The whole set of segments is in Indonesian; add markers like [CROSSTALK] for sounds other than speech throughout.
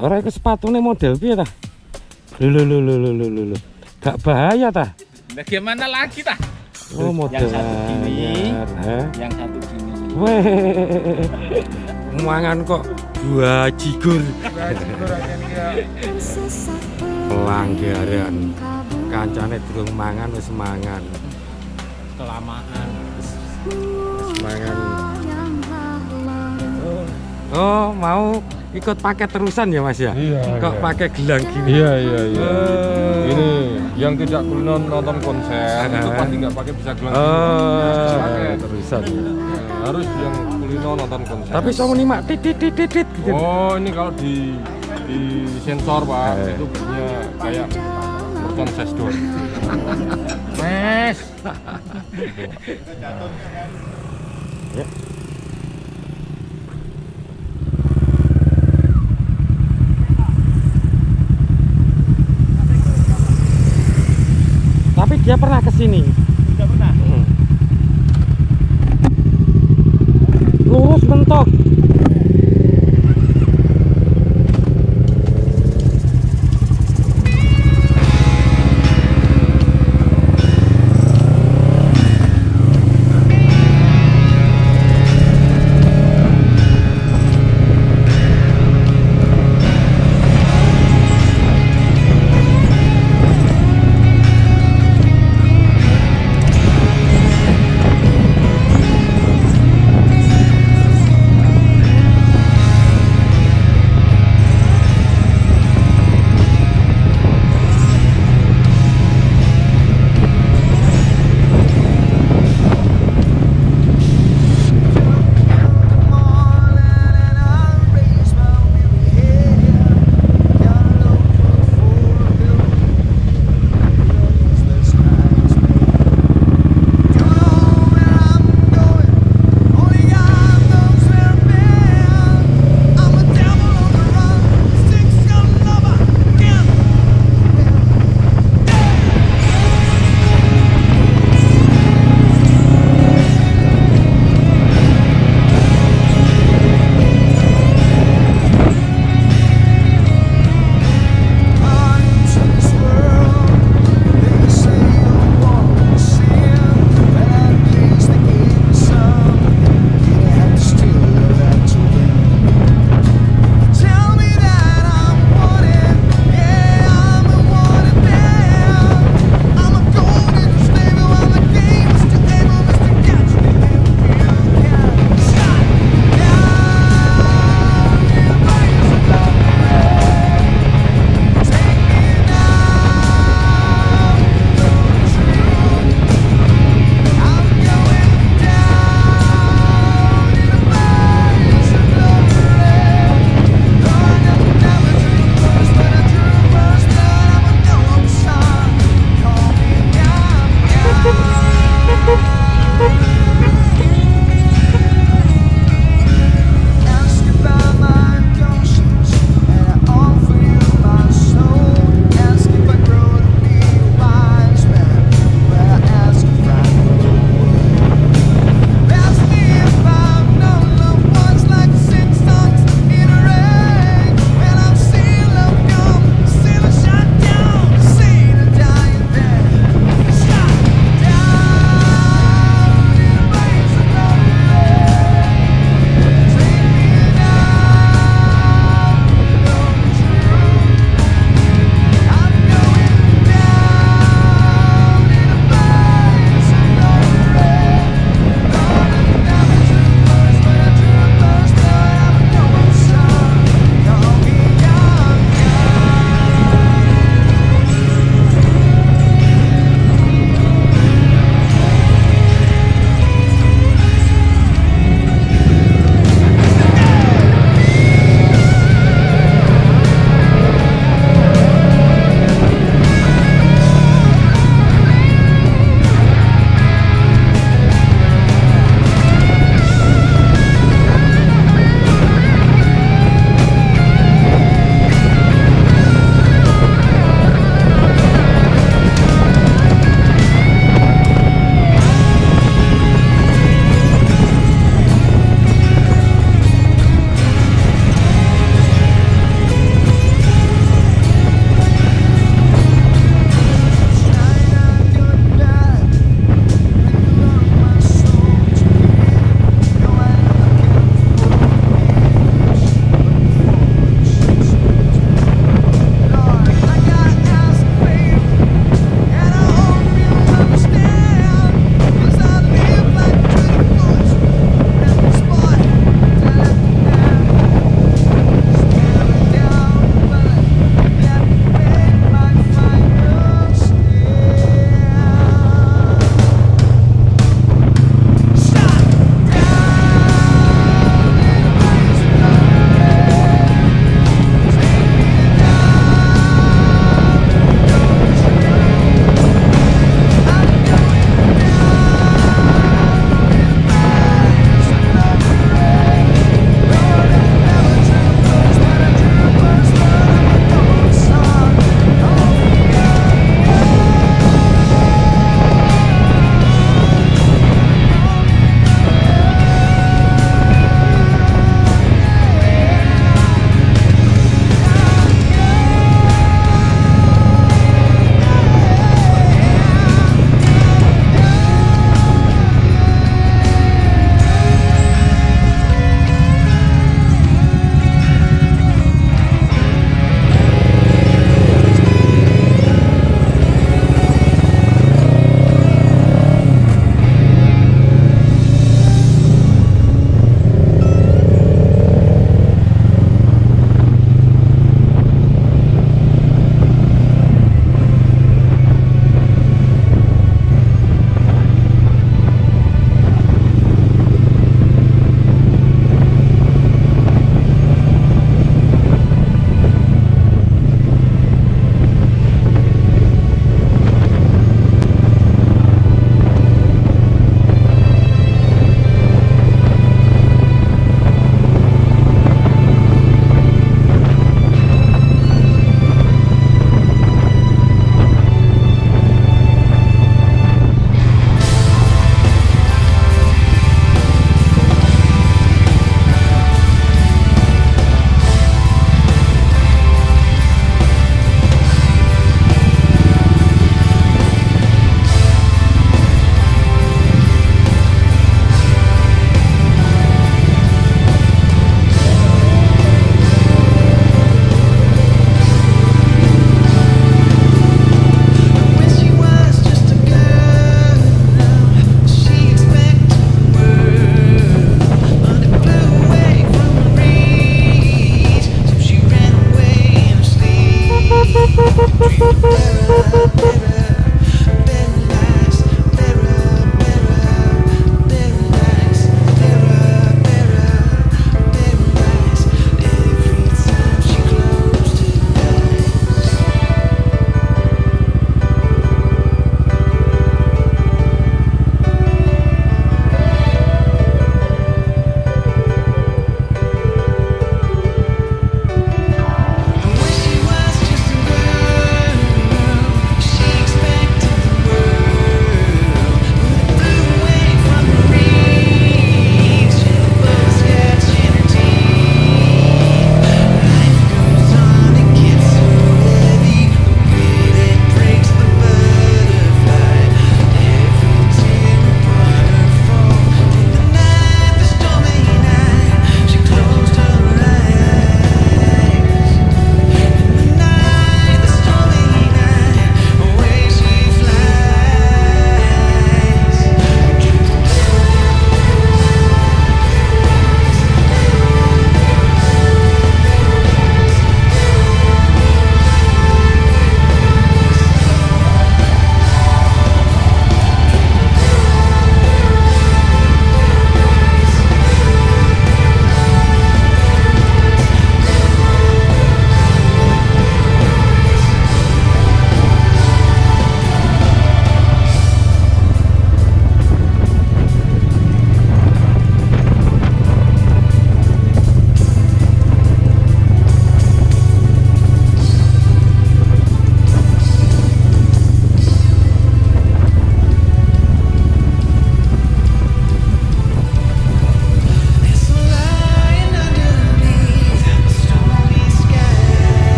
Ora iku sepatune model piye ta? Lho lho lho lho lho lho lho. Gak bahaya ta? Bagaimana lagi tah? Oh, model yang satu gini, ha? yang satu gini. Weh. Mangan kok dua jigur. Pelanggaran. Kancane durung mangan wis mangan. Kelamaan. Wis mangan. Oh, mau ikut pakai terusan ya Mas ya? Iya. Kok iya. pakai gelang gini? Iya iya iya. Oh. Ini yang tidak kulino nonton konser itu pasti nggak pakai bisa gelang. Oh, Pakai. terusan. Harus yang kulino nonton konser. Tapi saya nyimak titit titit titit gitu. Oh ini kalau di di sensor pak Eh. itu bunyinya kayak mercon sesdor. Mes. Ya. Tapi dia pernah ke sini.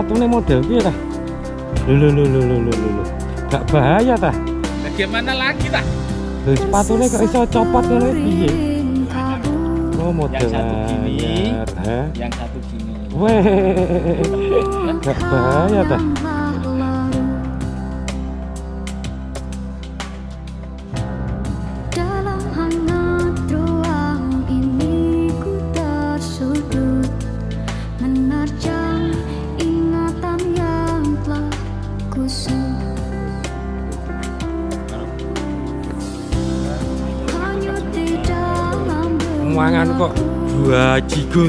Itu sepatune model piye tah? Lho lho lho lho lho lho. Gak bahaya tah? Bagaimana lagi tah? Lho sepatune kok iso copot ngono piye? Oh model Yang satu gini. Yang satu gini. Weh, [LAUGHS] gak bahaya tah? Mangan kok dua jigur.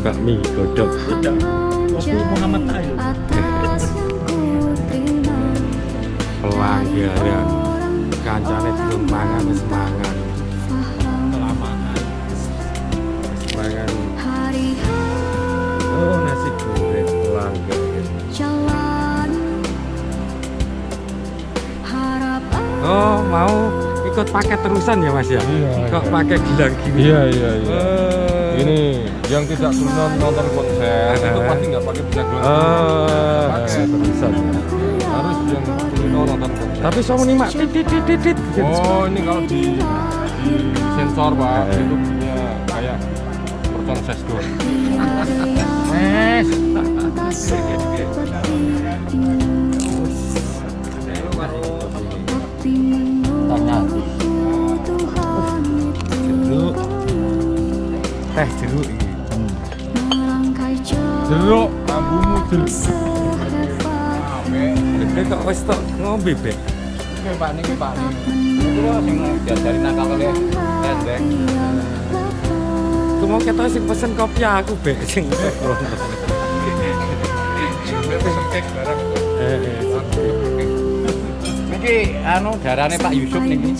Bakmi godok. Pelanggaran. Kancane ikut paket terusan ya Mas ya? Iya. Kok pakai gilang gini? Iya iya iya. Eh. Ini yang tidak dulu nonton konser itu pasti nggak pakai bisa gelang. Oh, Pakai. terusan. Harus yang dulu nonton konser. Tapi sama nih mak titit titit titit. Oh ini kalau di, di sensor pak Eh. itu punya kayak mercon ses tuh. Mes. Teh jeruk iki. Jeruk, ambumu jeruk. Lha kok wis tok ngombe, Bek. Oke Pak niki Pak niki. Itu lho sing diajari nakal kali endek. Aku mau ketok sing pesen kopi aku, Bek, sing Pesen kek barang. Eh, eh. Niki anu darane Pak Yusuf niki.